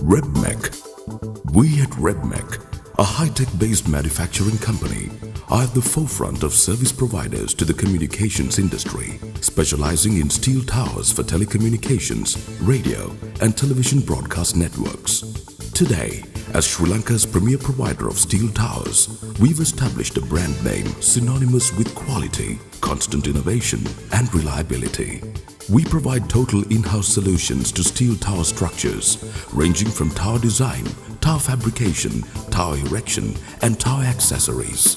RebMech. We at RebMech, a high-tech based manufacturing company, are at the forefront of service providers to the communications industry, specializing in steel towers for telecommunications, radio, and television broadcast networks. Today, as Sri Lanka's premier provider of steel towers, we've established a brand name synonymous with quality, constant innovation, and reliability. We provide total in-house solutions to steel tower structures, ranging from tower design, tower fabrication, tower erection, and tower accessories.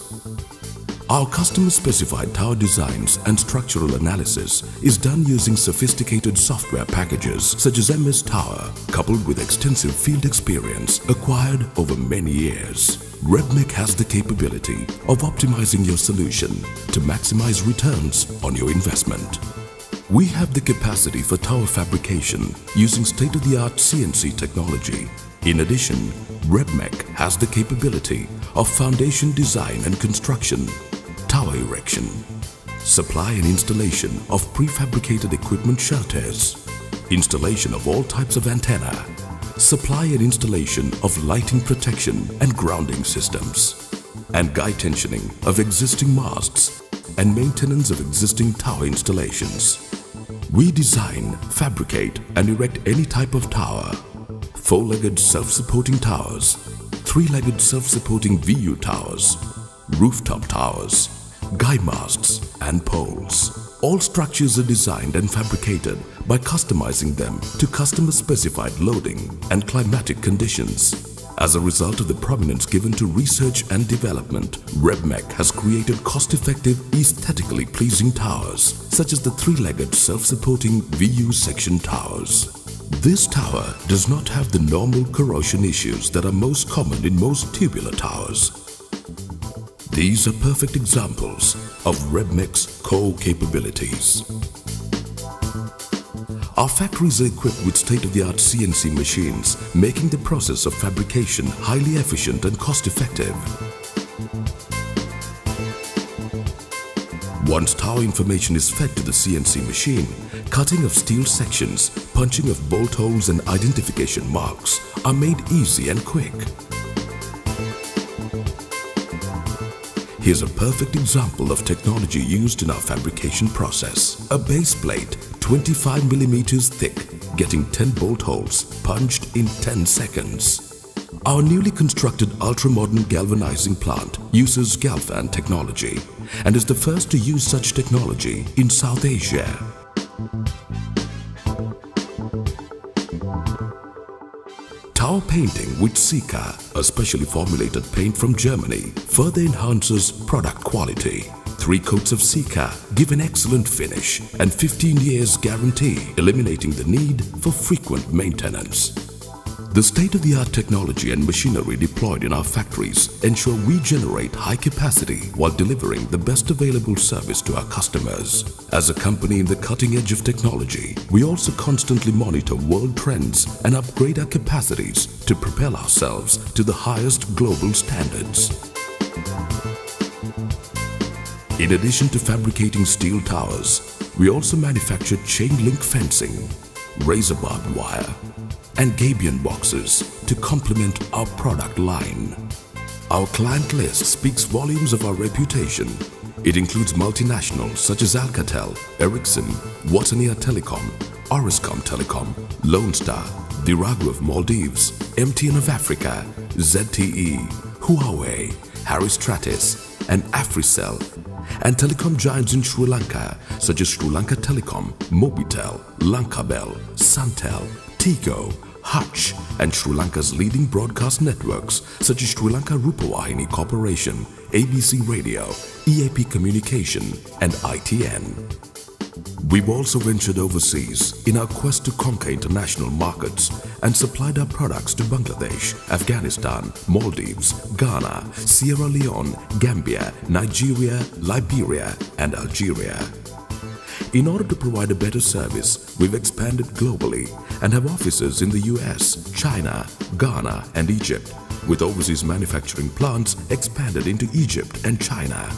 Our customer-specified tower designs and structural analysis is done using sophisticated software packages such as MS Tower, coupled with extensive field experience acquired over many years. RebMech has the capability of optimizing your solution to maximize returns on your investment. We have the capacity for tower fabrication using state-of-the-art CNC technology. In addition, RebMech has the capability of foundation design and construction, tower erection, supply and installation of prefabricated equipment shelters, installation of all types of antenna, supply and installation of lighting protection and grounding systems, and guide tensioning of existing masts and maintenance of existing tower installations. We design, fabricate, and erect any type of tower. Four-legged self-supporting towers, three-legged self-supporting VU towers, rooftop towers, guy masts, and poles. All structures are designed and fabricated by customizing them to customer-specified loading and climatic conditions. As a result of the prominence given to research and development, RebMech has created cost-effective, aesthetically pleasing towers, such as the three-legged self-supporting VU section towers. This tower does not have the normal corrosion issues that are most common in most tubular towers. These are perfect examples of RebMech's core capabilities. Our factories are equipped with state-of-the-art CNC machines, making the process of fabrication highly efficient and cost-effective. Once tower information is fed to the CNC machine, cutting of steel sections, punching of bolt holes and identification marks are made easy and quick. Here's a perfect example of technology used in our fabrication process. A base plate 25 millimeters thick, getting 10 bolt holes punched in 10 seconds. Our newly constructed ultra-modern galvanizing plant uses Galvan technology and is the first to use such technology in South Asia. Tower painting with Sika, a specially formulated paint from Germany, further enhances product quality. Three coats of Sika give an excellent finish and 15 years guarantee, eliminating the need for frequent maintenance. The state-of-the-art technology and machinery deployed in our factories ensure we generate high capacity while delivering the best available service to our customers. As a company in the cutting edge of technology, we also constantly monitor world trends and upgrade our capacities to propel ourselves to the highest global standards. In addition to fabricating steel towers, we also manufacture chain link fencing, razor barbed wire, and gabion boxes to complement our product line. Our client list speaks volumes of our reputation. It includes multinationals such as Alcatel, Ericsson, Wataniya Telecom, Orascom Telecom, Lone Star, Dhiraagu of Maldives, MTN of Africa, ZTE, Huawei, Harris Stratex, and Africell, and telecom giants in Sri Lanka such as Sri Lanka Telecom, Mobitel, Lankabel, Suntel, Tigo, Hutch, and Sri Lanka's leading broadcast networks such as Sri Lanka Rupawahini Corporation, ABC Radio, EAP Communication, and ITN. We've also ventured overseas in our quest to conquer international markets and supplied our products to Bangladesh, Afghanistan, Maldives, Ghana, Sierra Leone, Gambia, Nigeria, Liberia, and Algeria. In order to provide a better service, we've expanded globally and have offices in the US, China, Ghana, and Egypt, with overseas manufacturing plants expanded into Egypt and China.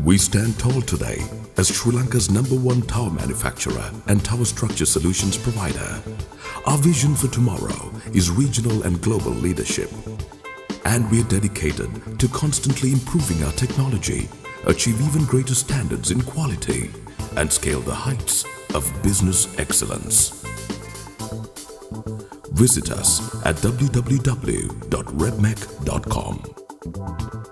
We stand tall today as Sri Lanka's number one tower manufacturer and tower structure solutions provider. Our vision for tomorrow is regional and global leadership. And we are dedicated to constantly improving our technology, achieve even greater standards in quality, and scale the heights of business excellence. Visit us at www.rebmech.com.